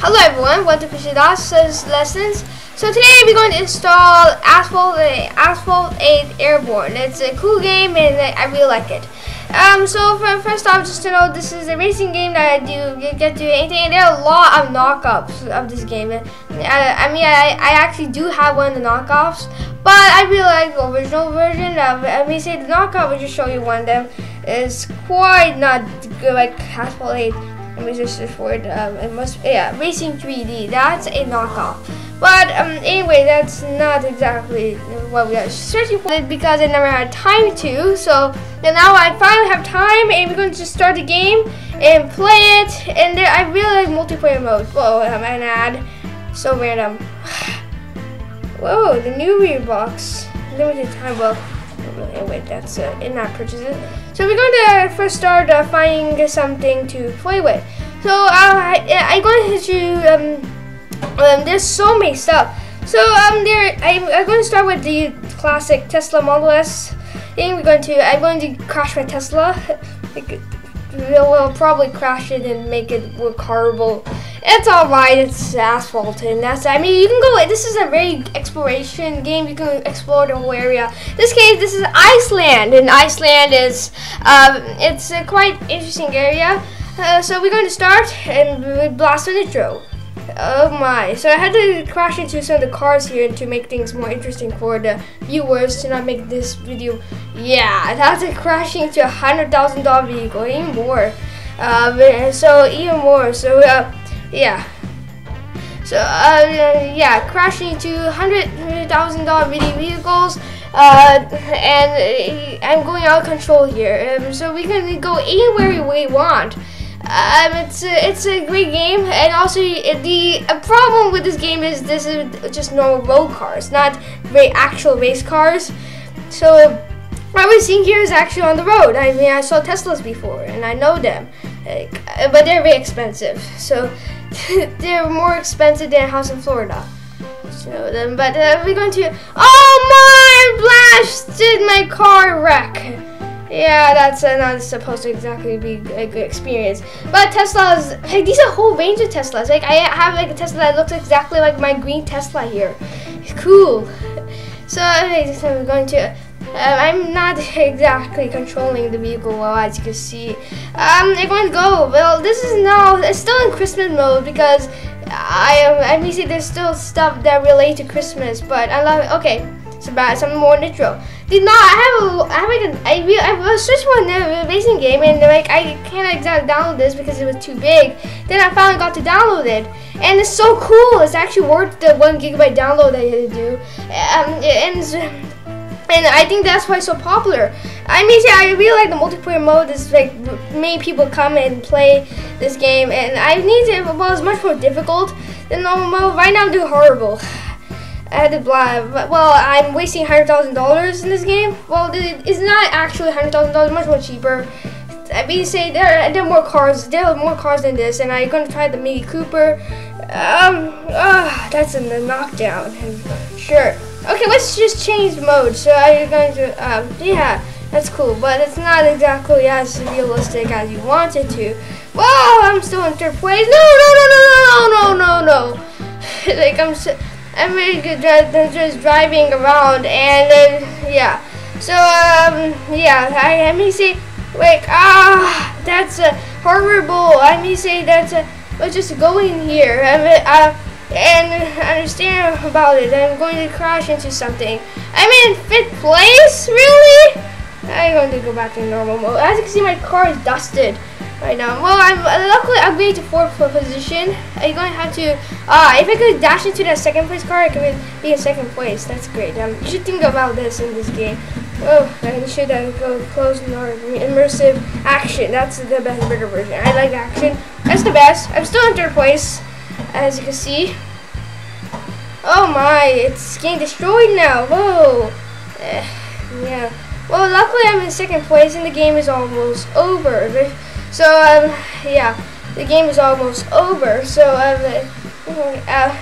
Hello everyone, welcome to Krishna Das's lessons. So today we're going to install Asphalt uh, Asphalt 8 Airborne. It's a cool game and I really like it. Um, so for, first off, just to know, this is a racing game that I do get to anything. And there are a lot of knockoffs of this game. I, I mean, I, I actually do have one of the knockoffs, but I really like the original version. Of, it. I mean, say the knockoff. I'll just show you one of them. Is quite not good like Asphalt 8. Let me just search for it. Um, it must, yeah, Racing 3D. That's a knockoff. But um, anyway, that's not exactly what we are searching for because I never had time to. So now I finally have time, and we're going to just start the game and play it. And there, I really like multiplayer mode. Whoa, I'm an ad. So random. Whoa, the new rear box. Limited time book. Wait, that's uh, in-app purchases. So we're going to first start uh, finding something to play with. So uh, I, I'm going to um, um, there's so many stuff. So um, there I'm, I'm going to start with the classic Tesla Model S. Then we're going to I'm going to crash my Tesla. We'll probably crash it and make it look horrible. It's alright, it's asphalt, and that's, I mean, you can go, this is a very exploration game, you can explore the whole area. This case, this is Iceland, and Iceland is, um, it's a quite interesting area. Uh, so we're going to start, and blast the nitro. Oh my. So I had to crash into some of the cars here to make things more interesting for the viewers to not make this video. Yeah, I had to crash into a $100,000 vehicle, even more. Um, so even more. So uh, yeah. So uh, yeah, crashing into $100,000 video vehicles. Uh, and uh, I'm going out of control here. Um, so we can go anywhere we want. Um, it's a, it's a great game, and also the problem with this game is this is just normal road cars, not very actual race cars. So what we're seeing here is actually on the road. I mean, I saw Teslas before, and I know them, like, but they're very expensive. So they're more expensive than a house in Florida. So them, but uh, we're going to. Oh my! Blasted my car wreck. Yeah, that's uh, not supposed to exactly be a good experience. But Teslas, like these are a whole range of Teslas. Like I have like a Tesla that looks exactly like my green Tesla here. It's cool. So I'm going to. Uh, I'm not exactly controlling the vehicle well, as you can see. Um, I'm going to go. Well, this is now. It's still in Christmas mode because I am. I mean, see, there's still stuff that relate to Christmas, but I love it. Okay. Some more nitro. Did not I have a I have like a I real I was searching for a racing game and like I can't exactly download this because it was too big. Then I finally got to download it. And it's so cool. It's actually worth the one gigabyte download that you had to do. Um, and and I think that's why it's so popular. I mean, see, I really like the multiplayer mode. It's like many people come and play this game, and I need to. Well, it's much more difficult than normal mode. Right now, I'm doing horrible added blah. Well, I'm wasting hundred thousand dollars in this game. Well, it's not actually hundred thousand dollars. Much more cheaper. I mean, say there there are more cars. There are more cars than this, and I'm gonna try the Mini Cooper. Um, uh, that's in the knockdown. Sure. Okay, let's just change mode. So I'm going to. Um, yeah, that's cool, but it's not exactly as realistic as you want it to. Whoa, I'm still in third place. No, no, no, no, no, no, no, no. like I'm. So at just driving around and yeah. So um yeah, I let me say like ah that's uh, horrible. I me say that's uh, let's just go in here I mean, uh, and understand about it. I'm going to crash into something. I'm in fifth place, really? I'm going to go back to normal mode. As you can see, my car is dusted right now. Well, I'm luckily upgraded to fourth position. I'm going to have to. Ah, uh, if I could dash into that second place car, I could be in second place. That's great. Um, you should think about this in this game. Oh, I should uh, go close or immersive action. That's the best better version. I like action. That's the best. I'm still in third place, as you can see. Oh my, it's getting destroyed now. Whoa. Uh, yeah. Well, luckily I'm in second place and the game is almost over. So, um, yeah, the game is almost over. So, um, uh,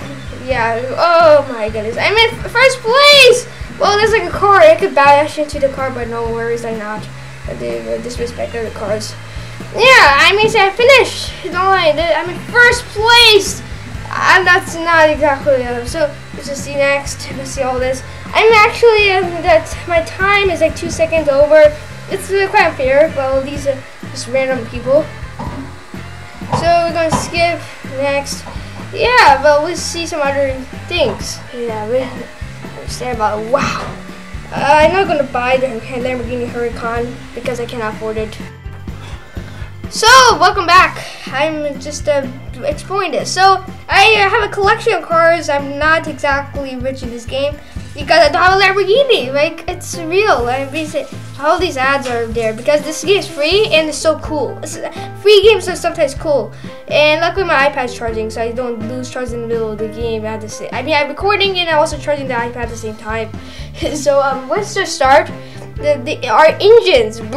yeah, oh my goodness. I'm in first place! Well, there's like a car. I could bash into the car, but no worries, I'm not. I did disrespect the cars. Yeah, I mean, I finished. Don't lie, I'm in first place. I'm that's not exactly uh, so let's just see next let's see all this I'm actually uh, that my time is like two seconds over it's uh, quite unfair well these are just random people. So we're gonna skip next. Yeah but we'll see some other things. Yeah we understand about wow. Uh, I'm not gonna buy the Lamborghini Huracan because I cannot afford it. So welcome back. I'm just uh, exploring this. So I have a collection of cars. I'm not exactly rich in this game because I don't have a Lamborghini. Like it's real. I mean, all these ads are there because this game is free and it's so cool. It's, free games are sometimes cool. And luckily my iPad's charging, so I don't lose charge in the middle of the game. At the same, I mean, I'm recording and I'm also charging the iPad at the same time. so um, let's just start. The, the our engines. So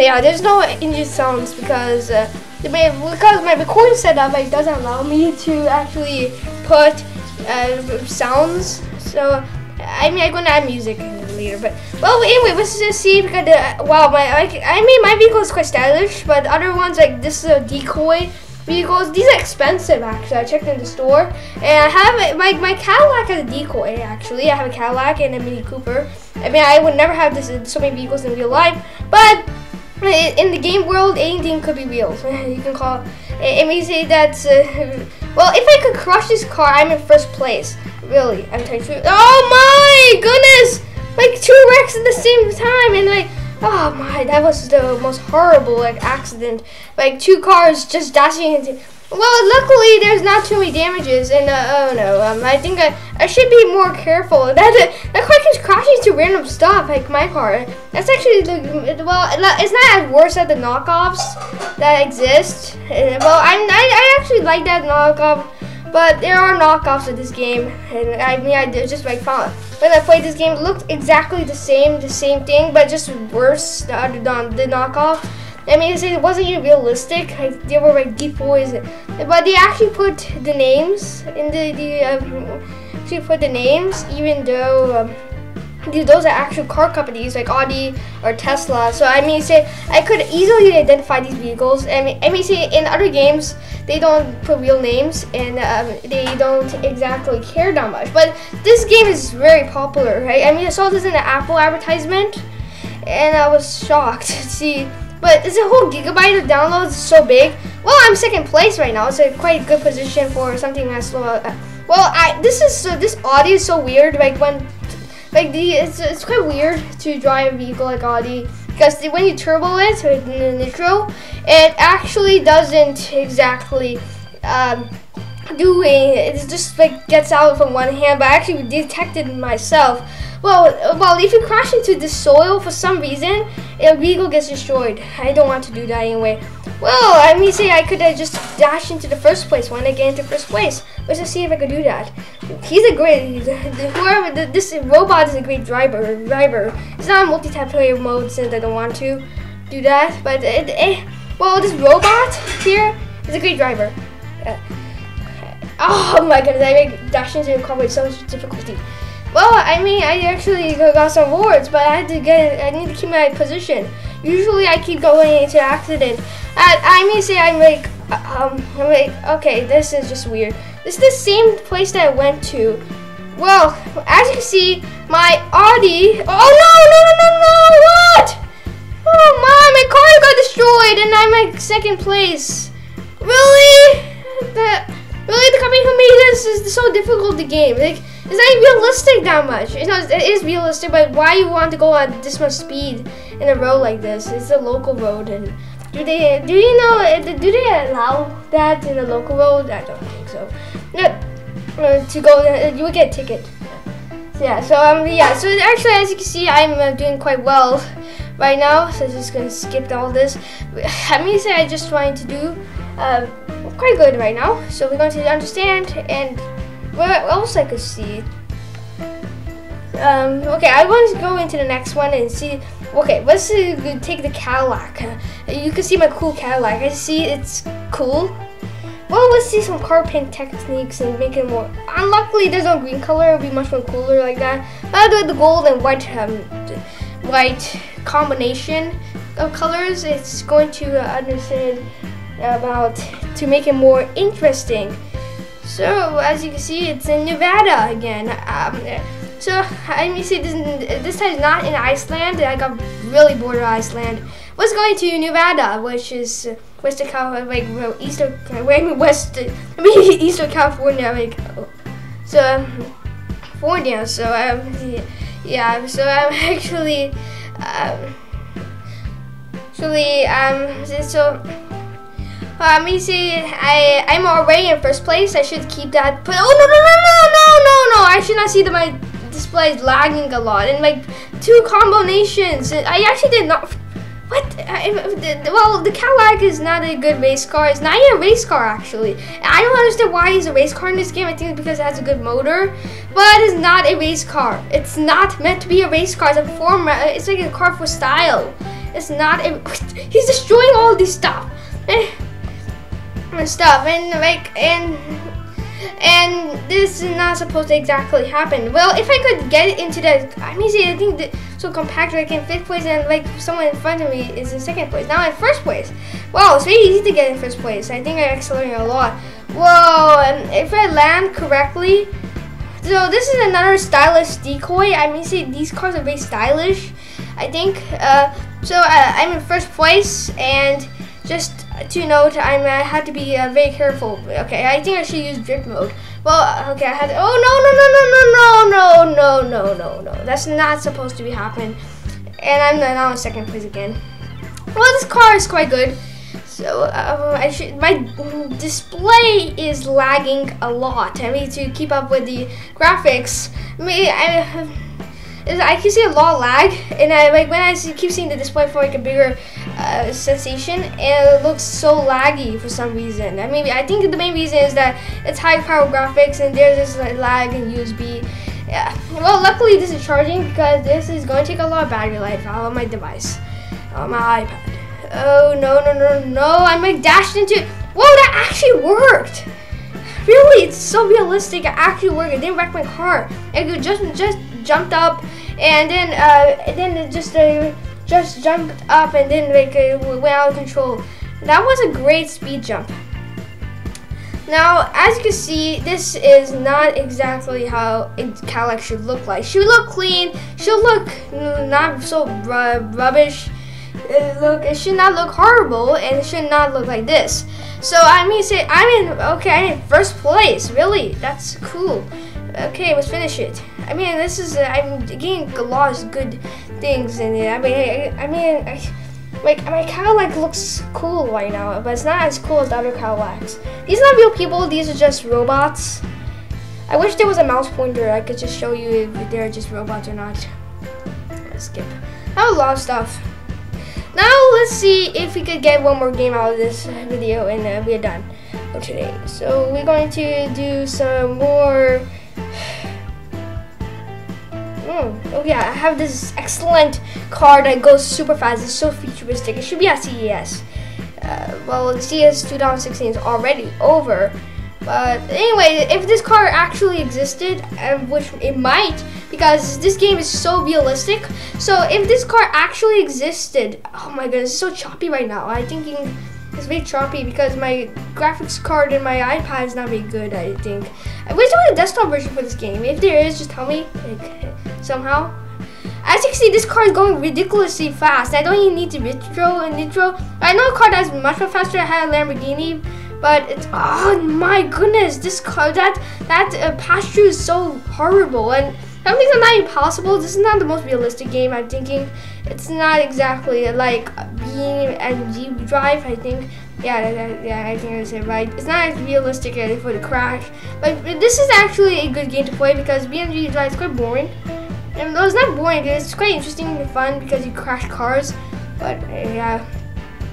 yeah, there's no engine sounds because. Uh, because my recording setup like doesn't allow me to actually put uh, sounds. So I mean I'm gonna add music later, but well anyway let's just see because the, wow my like I mean my vehicle is quite stylish, but other ones like this is a decoy vehicles. These are expensive actually. I checked in the store and I have my my Cadillac has a decoy actually. I have a Cadillac and a Mini Cooper. I mean I would never have this so many vehicles in real life, but in the game world, anything could be real. You can call it means that, uh, well, if I could crush this car, I'm in first place. Really, I'm telling you. Oh my goodness! Like two wrecks at the same time, and like, oh my, that was the most horrible like accident. Like two cars just dashing into well, luckily there's not too many damages, and uh, oh no, um, I think I, I should be more careful. That that car keeps crashing to random stuff, like my car. That's actually the well, it's not as worse as the knockoffs that exist. Uh, well, I, I I actually like that knockoff, but there are knockoffs of this game, and I mean I just like found when I played this game, it looked exactly the same, the same thing, but just worse. The the knockoff. I mean, it wasn't even realistic. Like, they were like deep boys, but they actually put the names in the the um, actually put the names, even though. Um, those are actual car companies like Audi or Tesla. So I mean, say I could easily identify these vehicles. I mean, I mean, say in other games they don't put real names and um, they don't exactly care that much. But this game is very popular, right? I mean, I saw this in the Apple advertisement, and I was shocked to see but is a whole gigabyte of downloads so big? Well, I'm second place right now. It's a quite good position for something that's slow. Well, I this is uh, this Audi is so weird. Like when, like the it's it's quite weird to drive a vehicle like Audi because when you turbo it in the nitro, it actually doesn't exactly. Um, doing it just like gets out from one hand but I actually detected myself well well if you crash into the soil for some reason a vehicle gets destroyed I don't want to do that anyway well I mean say I could uh, just dash into the first place when I get into first place let's just see if I could do that he's a great whoever this robot is a great driver driver it's not a multi-player mode since I don't want to do that but it, it, well this robot here is a great driver uh, Oh my goodness, I make dashing into the car with so much difficulty. Well, I mean, I actually got some awards, but I had to get, I need to keep my position. Usually I keep going into accident. I, I mean, say I'm like, um, I'm like, okay, this is just weird. This is the same place that I went to. Well, as you can see, my Audi, oh no, no, no, no, no, what? Oh my, my car got destroyed and I'm like second place. Really? That, Really, the company who made this is so difficult to game. Like, it's not realistic that much. It's not, it is realistic, but why you want to go at this much speed in a road like this? It's a local road, and do they do you know do they allow that in a local road? I don't think so. Yeah, uh, to go, uh, you would get a ticket. Yeah. So um, yeah. So actually, as you can see, I'm uh, doing quite well right now. So I'm just gonna skip all this. I mean, say I just trying to do. Uh, quite good right now. So we're going to understand and what else I could see. Um, okay, I want to go into the next one and see. Okay, let's uh, take the Cadillac. Uh, you can see my cool Cadillac. I see it's cool. Well, let's see some car paint techniques and make it more. Unluckily, there's no green color. It'll be much more cooler like that. I'll do the gold and white, um, white combination of colors. It's going to uh, understand about to make it more interesting. So as you can see, it's in Nevada again. Um, so I mean, see this this time not in Iceland. I got really bored of Iceland. Was going to Nevada, which is uh, West of California, like Eastern, West, I mean Eastern California, like so California. So um, yeah, so I'm actually um, actually um so. Uh, let me see. I I'm already in first place. I should keep that. But oh no no no no no no no! I should not see that my display is lagging a lot and like two combinations. I actually did not. What? I, well, the Cadillac is not a good race car. It's not even a race car, actually. I don't understand why it's a race car in this game. I think it's because it has a good motor. But it's not a race car. It's not meant to be a race car. It's a form. It's like a car for style. It's not a... He's destroying all this stuff. Eh and stuff and like and and this is not supposed to exactly happen. Well, if I could get into the, I mean, see, I think that so compact, like in fifth place, and like someone in front of me is in second place. Now in first place. Wow, it's very easy to get in first place. I think I accelerated a lot. Whoa, and if I land correctly, so this is another stylish decoy. I mean, see, these cars are very stylish. I think. Uh, so uh, I'm in first place, and just to note, I'm, I had to be uh, very careful. Okay, I think I should use drift mode. Well, okay, I had to, oh, no, no, no, no, no, no, no, no, no, no. That's not supposed to be happening. And I'm now in second place again. Well, this car is quite good. So uh, I should, my display is lagging a lot. I need to keep up with the graphics. I mean, I, I can see a lot of lag, and I like when I see, keep seeing the display for like a bigger uh, sensation, and it looks so laggy for some reason. I mean, I think the main reason is that it's high power graphics, and there's this like, lag in USB. Yeah. Well, luckily this is charging because this is going to take a lot of battery life out of my device, on my iPad. Oh no no no no! I might dashed into. It. Whoa, that actually worked. Really, it's so realistic. It actually worked. It didn't wreck my car. It just just jumped up, and then uh, and then it just uh, just jumped up, and then like it went out of control. That was a great speed jump. Now, as you can see, this is not exactly how a Cadillac should look like. She should look clean. She should look not so rubbish. It look. It should not look horrible, and it should not look like this. So I mean, say I'm in. Okay, I'm in first place. Really, that's cool. Okay, let's finish it. I mean, this is, I'm getting a lot of good things in it. I mean, I, I mean, I, like, my cow like looks cool right now, but it's not as cool as the other Cadillacs. These are not real people, these are just robots. I wish there was a mouse pointer. I could just show you if they're just robots or not. Let's skip. I have a lot of stuff. Now let's see if we could get one more game out of this video and uh, we're done for today. So we're going to do some more. Oh yeah, I have this excellent car that goes super fast. It's so futuristic. It should be at CES. Uh, well, CES 2016 is already over. But anyway, if this car actually existed, um, which it might, because this game is so realistic. So if this car actually existed, oh my goodness, it's so choppy right now. I'm thinking it's very choppy because my graphics card in my iPad is not very good, I think. I wish there was a desktop version for this game. If there is, just tell me, like, somehow. As you can see, this car is going ridiculously fast. I don't even need to nitro and nitro. I know a car that's much more faster. I had a Lamborghini, but it's, oh my goodness, this car, that, that uh, pasture is so horrible. And some things are not impossible. This is not the most realistic game, I'm thinking. It's not exactly like being and Jeep Drive, I think. Yeah, yeah, I think I said right. It's not as realistic for the crash, but this is actually a good game to play because BeamNG Drive is quite boring. And it's not boring, it's quite interesting and fun because you crash cars. But yeah,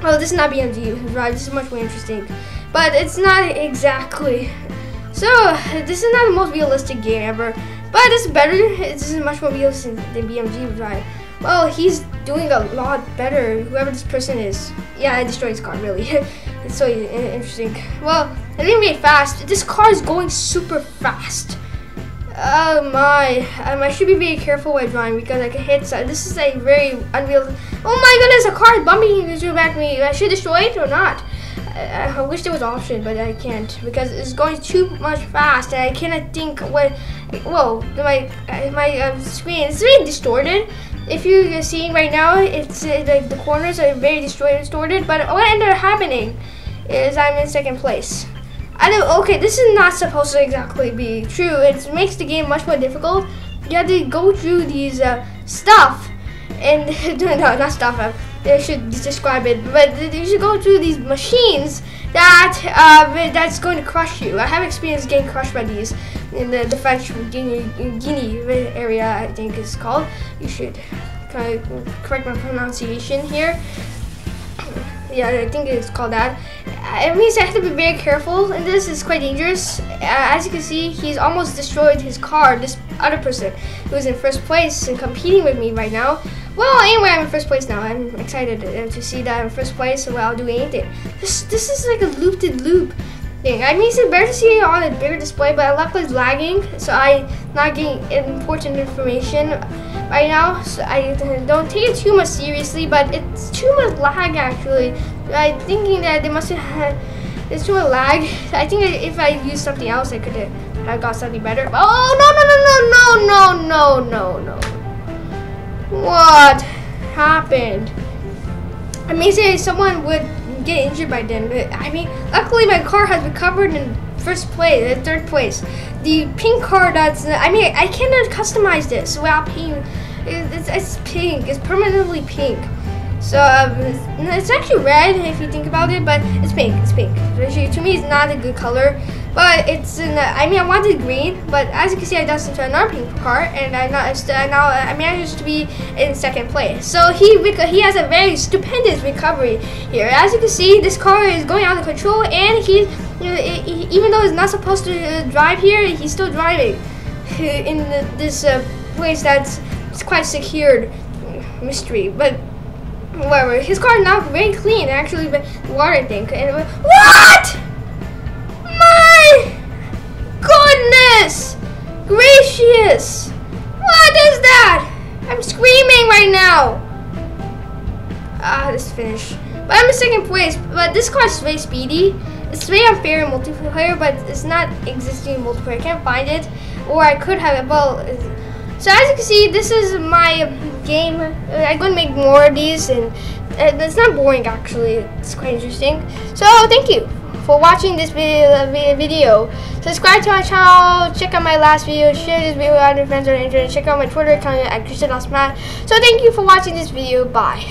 well, this is not BeamNG Drive. This is much more interesting, but it's not exactly. So this is not the most realistic game ever. But it's better. It's much more realistic than BeamNG Drive. Well, he's doing a lot better. Whoever this person is. Yeah, I destroyed his car, really. it's so interesting. Well, I didn't really fast. This car is going super fast. Oh my. Um, I should be very careful while driving because I can hit. So this is a very unreal. Oh my goodness, a car is bumping into back me. I should destroy it or not? I, I wish there was option, but I can't because it's going too much fast, and I cannot think what. Whoa, my my uh, screen is really distorted. If you're seeing right now, it's uh, like the corners are very distorted, distorted. But what ended up happening is I'm in second place. I know. Okay, this is not supposed to exactly be true. It makes the game much more difficult. You have to go through these uh, stuff, and no, not stuff. Uh, I should describe it, but you should go through these machines that uh, that's going to crush you. I have experience getting crushed by these in the, the French Guinea, area, I think it's called. You should correct my pronunciation here. Yeah, I think it's called that. It means I have to be very careful, and this is quite dangerous. Uh, as you can see, he's almost destroyed his car, this other person who's in first place and competing with me right now. Well, anyway, I'm in first place now. I'm excited to see that I'm in first place, so I'll do anything. This this is like a loop to loop thing. I mean, it's better to see it on a bigger display, but luckily it's lagging, so I'm not getting important information right now. So I don't take it too much seriously, but it's too much lag actually. I'm thinking that they must have it's too much lag. I think if I use something else, I could have got something better. Oh no no no no no no no no no. What happened? I mean, say someone would get injured by then, but I mean, luckily my car has recovered covered in first place, uh, third place. The pink car that's, I mean, I cannot customize this without paying. It's, it's pink. It's permanently pink. So um, it's actually red if you think about it, but it's pink. It's pink. to me, it's not a good color. But it's in. The, I mean, I wanted green, but as you can see, I danced into another pink car, and I now now I managed to be in second place. So he he has a very stupendous recovery here. As you can see, this car is going out of control, and he, even though he's not supposed to uh, drive here, he's still driving in this uh, place that's quite secured mystery, but whatever. His car is now very clean, actually, but water I think. And what? Goodness gracious! What is that? I'm screaming right now. Ah, this finished. But I'm in second place. But this car is way speedy. It's way unfair in multiplayer, but it's not existing in multiplayer. I can't find it, or I could have it. Well, so as you can see, this is my game. Uh, I'm going to make more of these, and it's not boring actually. It's quite interesting. So thank you for watching this video. Subscribe to my channel, check out my last video, share this video with your friends on the internet, check out my Twitter account at Christian So thank you for watching this video. Bye.